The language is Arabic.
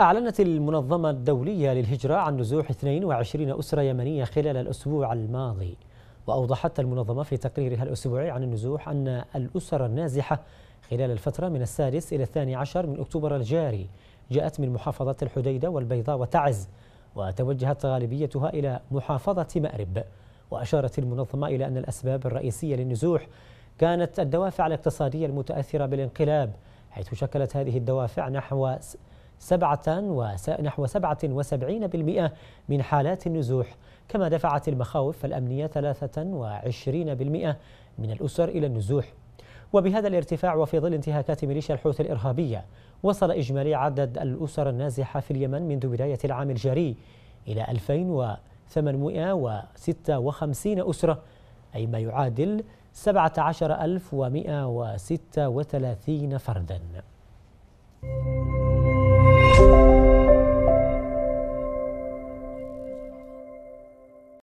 أعلنت المنظمة الدولية للهجرة عن نزوح 22 أسرة يمنية خلال الأسبوع الماضي. وأوضحت المنظمة في تقريرها الأسبوعي عن النزوح أن الأسر النازحة خلال الفترة من السادس إلى الثاني عشر من أكتوبر الجاري جاءت من محافظات الحديدة والبيضاء وتعز وتوجهت غالبيتها إلى محافظة مأرب. وأشارت المنظمة إلى أن الأسباب الرئيسية للنزوح كانت الدوافع الاقتصادية المتأثرة بالانقلاب حيث شكلت هذه الدوافع نحو سبعة سبعة وسبعين بالمئة من حالات النزوح كما دفعت المخاوف الأمنية ثلاثة وعشرين بالمئة من الأسر إلى النزوح. وبهذا الارتفاع وفي ظل انتهاكات ميليشيا الحوثي الإرهابية وصل إجمالي عدد الأسر النازحة في اليمن منذ بداية العام الجاري إلى 2856 أسرة أي ما يعادل 17136 فردا.